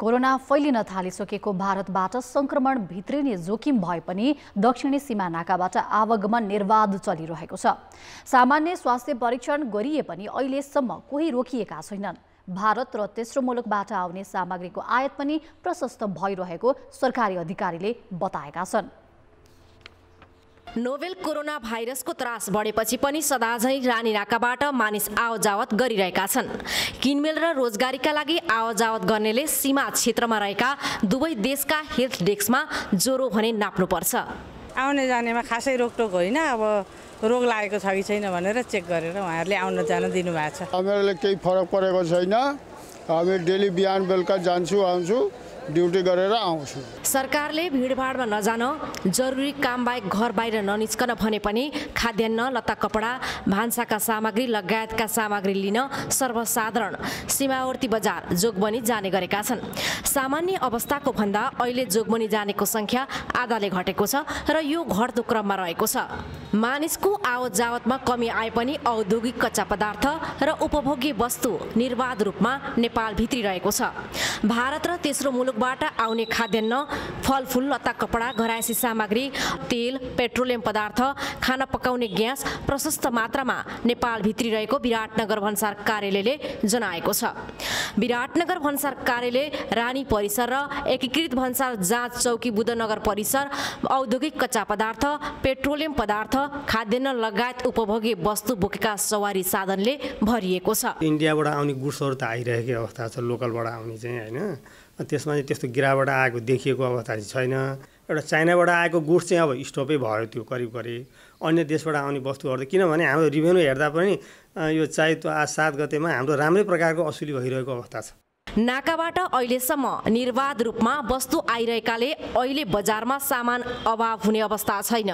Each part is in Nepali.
कोरोना फैलिन थालिसकेको भारतबाट सङ्क्रमण भित्रिने जोखिम भए पनि दक्षिणी सीमा नाकाबाट आवागमन निर्वाध चलिरहेको छ। सामान्य स्वास्थ्य परीक्षण गरिए पनि अहिलेसम्म कोही रोकिएका छैनन्। भारत र तेस्रो मुलुकबाट आउने सामग्रीको आयात पनि प्रशस्त भइरहेको सरकारी अधिकारीले बताएका छन्। नोभेल कोरोना भाइरसको त्रास बढेपछि पनि सदाझै रानी नाकाबाट मानिस आवजावत गरिरहेका छन्। किनमेल र रोजगारीका लागि आवजावत गर्नेले सीमा क्षेत्रमा रहेका दुवै देशका हेल्थ डेस्कमा ज्वरो भने नाप्नुपर्छ। आउने जानेमा खासै रोकटोक होइन अब रोग लागेको छ कि छैन भनेर चेक गरेर उहाँहरूले आउन जान दिनुभएको छ। हामीहरूलाई केही फरक परेको छैन। हामी डेली बिहान बेलुका जान्छु आउँछु। ड्युटी गरेर आउँछु। सरकारले भिडभाडमा नजान जरुरी काम बाहेक घर बाहिर ननिस्कन भने पनि खाद्यान्न लत्ता कपडा भान्साका सामग्री लगायतका सामग्री लिन सर्वसाधारण सीमावर्ती बजार जोगबनी जाने गरेका छन्। सामान्य अवस्थाको भन्दा अहिले जोगबनी जानेको सङ्ख्या आधाले घटेको छ र यो घट्दो क्रममा रहेको छ। मानिसको आवत जावतमा कमी आए पनि औद्योगिक कच्चा पदार्थ र उपभोग्य वस्तु निर्वाध रूपमा नेपाल भित्रिरहेको छ। भारत र तेस्रो मुलुकबाट आउने खाद्यान्न फलफुल लत्ता कपडा घरायसी सामग्री तेल पेट्रोलियम पदार्थ खाना पकाउने ग्यास प्रशस्त मात्रामा नेपाल भित्रिरहेको विराटनगर भन्सार कार्यालयले जनाएको छ। विराटनगर भन्सार कार्यालय रानी परिसर र एकीकृत भन्सार जाँच चौकी बुद्धनगर परिसर औद्योगिक कच्चा पदार्थ पेट्रोलियम पदार्थ खाद्यान्न लगायत उपभोग्य वस्तु बोकेका सवारी साधनले भरिएको छ। इन्डियाबाट आउने गुड्सहरू त आइरहेकै अवस्था छ लोकलबाट आउने चाहिँ होइन? त्यसमा चाहिँ त्यस्तो गिराबाट आएको देखिएको अवस्था चाहिँ छैन। एउटा चाइनाबाट आएको गुड्स चाहिँ अब स्टपै भयो त्यो करिब करिब। अन्य देशबाट आउने वस्तुहरू किनभने हाम्रो रिभेन्यू हेर्दा पनि यो चाहे आज सात गतेमा हाम्रो राम्रै प्रकारको असुली भइरहेको अवस्था छ। नाकाबाट अहिलेसम्म निर्वाध रूपमा वस्तु आइरहेकाले अहिले बजारमा सामान अभाव हुने अवस्था छैन।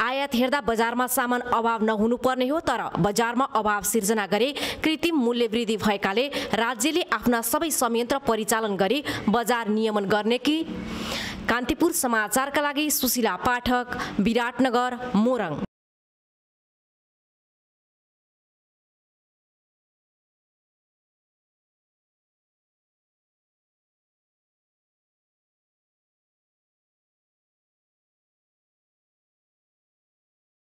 आयात हेर्दा बजारमा सामान अभाव नहुनुपर्ने हो तर बजारमा अभाव सिर्जना गरे कृत्रिम मूल्य वृद्धि भएकाले राज्यले आफ्ना सबै संयन्त्र परिचालन गरी बजार नियमन गर्ने कि? कान्तिपुर समाचारका लागि सुशीला पाठक विराटनगर मोरङ।